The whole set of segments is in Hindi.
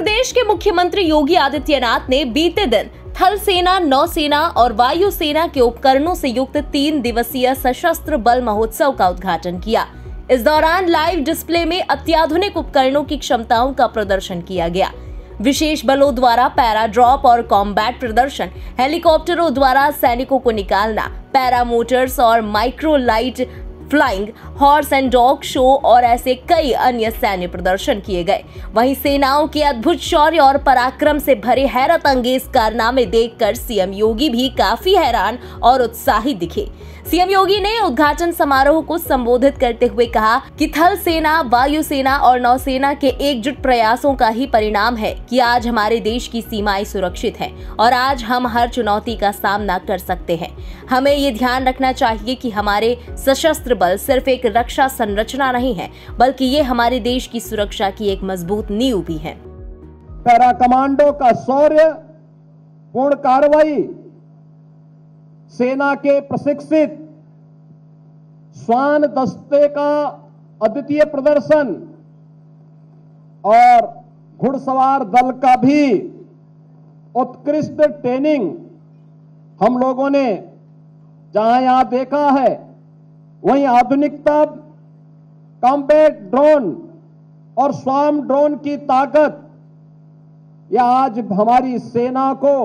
प्रदेश के मुख्यमंत्री योगी आदित्यनाथ ने बीते दिन थल सेना नौसेना और वायु सेना के उपकरणों से युक्त तीन दिवसीय सशस्त्र बल महोत्सव का उद्घाटन किया। इस दौरान लाइव डिस्प्ले में अत्याधुनिक उपकरणों की क्षमताओं का प्रदर्शन किया गया। विशेष बलों द्वारा पैरा ड्रॉप और कॉम्बैट प्रदर्शन, हेलीकॉप्टरों द्वारा सैनिकों को निकालना पैरा मोटर्स और microlight flying, horse and dog show और ऐसे कई अन्य सैन्य प्रदर्शन किए गए। वहीं सेनाओं के अद्भुत शौर्य और पराक्रम से भरे हैरत अंगेज कारनामे देखकर सीएम योगी भी काफ़ी हैरान और उत्साहित दिखे। सीएम योगी ने उद्घाटन समारोह को संबोधित करते हुए कहा कि थल सेना, वायु सेना और नौसेना के एकजुट प्रयासों का ही परिणाम है कि आज हमारे देश की सीमाएँ सुरक्षित हैं और आज हम हर चुनौती का सामना कर सकते हैं। हमें ये ध्यान रखना चाहिए कि हमारे सशस्त्र बल सिर्फ़ एक रक्षा संरचना नहीं है, बल्कि ये हमारे देश की सुरक्षा की एक मज़बूत नींव भी है। पैरा कमांडो का शौर्य, पूर्ण कार्रवाई, सेना के प्रशिक्षित, स्वान दस्ते का अद्वितीय प्रदर्शन, और घुड़सवार दल का भी उत्कृष्ट ट्रेनिंग हम लोगों ने जहाँ यहाँ देखा है। वहीं आधुनिकता कॉम्बैट ड्रोन और स्वाम ड्रोन की ताकत, यह आज हमारी सेना को,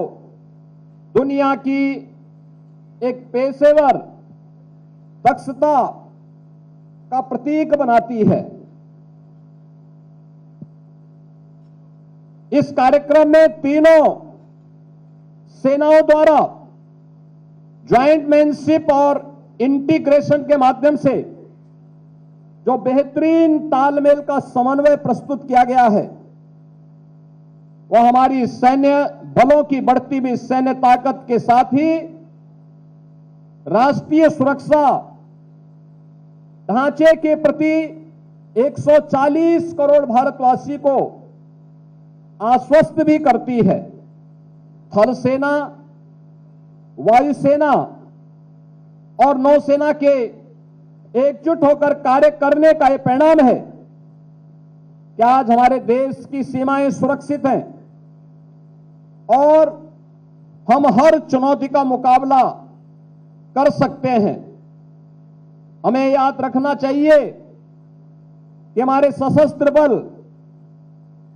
दुनिया की एक पेशेवर दक्षता का प्रतीक बनाती है। इस कार्यक्रम में तीनों सेनाओं द्वारा ज्वाइंट मैनशिप और इंटीग्रेशन के माध्यम से जो बेहतरीन तालमेल का समन्वय प्रस्तुत किया गया है, वह हमारी सैन्य बलों की बढ़ती हुई सैन्य ताकत के साथ ही राष्ट्रीय सुरक्षा ढांचे के प्रति 140 करोड़ भारतवासी को आश्वस्त भी करती है। थल सेना वायुसेना और नौसेना के एकजुट होकर कार्य करने का यह परिणाम है कि आज हमारे देश की सीमाएँ सुरक्षित हैं और हम हर चुनौती का मुकाबला कर सकते हैं। हमें याद रखना चाहिए कि हमारे सशस्त्र बल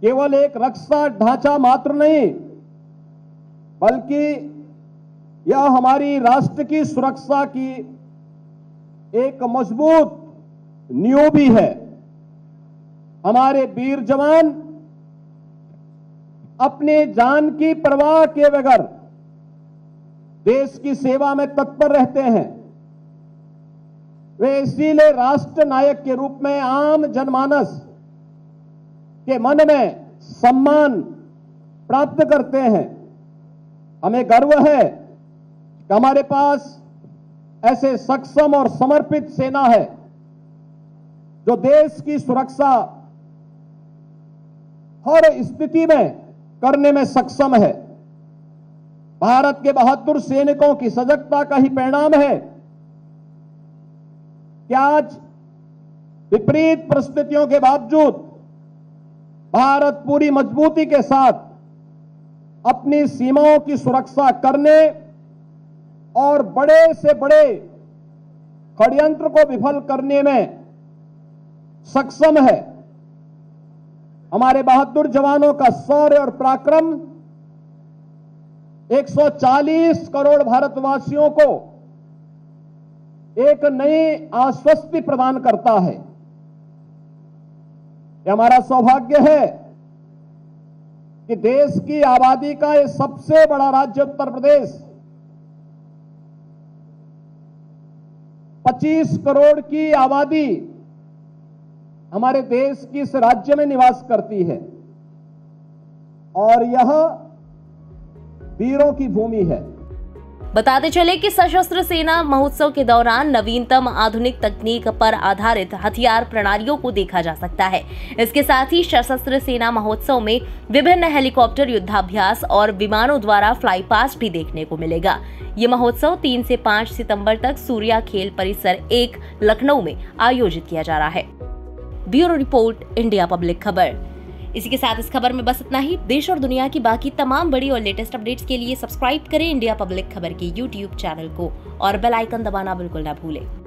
केवल एक रक्षा ढांचा मात्र नहीं, बल्कि यह हमारी राष्ट्र की सुरक्षा की एक मज़बूत नींव भी है। हमारे वीर जवान अपने जान की परवाह के बगैर देश की सेवा में तत्पर रहते हैं। वे इसीलिए राष्ट्र नायक के रूप में आम जनमानस के मन में सम्मान प्राप्त करते हैं। हमें गर्व है हमारे पास ऐसे सक्षम और समर्पित सेना है जो देश की सुरक्षा हर स्थिति में करने में सक्षम है। भारत के बहादुर सैनिकों की सजगता का ही परिणाम है कि आज विपरीत परिस्थितियों के बावजूद भारत पूरी मजबूती के साथ अपनी सीमाओं की सुरक्षा करने और बड़े से बड़े षड्यंत्र को विफल करने में सक्षम है। हमारे बहादुर जवानों का शौर्य और पराक्रम 140 करोड़ भारतवासियों को एक नई आश्वस्ति प्रदान करता है। यह हमारा सौभाग्य है कि देश की आबादी का यह सबसे बड़ा राज्य उत्तर प्रदेश 25 करोड़ की आबादी हमारे देश की इस राज्य में निवास करती है। और यह वीरों की भूमि है। बताते चले कि सशस्त्र सेना महोत्सव के दौरान नवीनतम आधुनिक तकनीक पर आधारित हथियार प्रणालियों को देखा जा सकता है। इसके साथ ही सशस्त्र सेना महोत्सव में विभिन्न हेलीकॉप्टर युद्धाभ्यास और विमानों द्वारा फ्लाई पास्ट भी देखने को मिलेगा। ये महोत्सव तीन से पाँच सितंबर तक सूर्या खेल परिसर एक लखनऊ में आयोजित किया जा रहा है। ब्यूरो रिपोर्ट, इंडिया पब्लिक खबर। इसी के साथ इस खबर में बस इतना ही। देश और दुनिया की बाकी तमाम बड़ी और लेटेस्ट अपडेट्स के लिए सब्सक्राइब करें इंडिया पब्लिक खबर के यूट्यूब चैनल को और बेल आइकन दबाना बिल्कुल ना भूलें।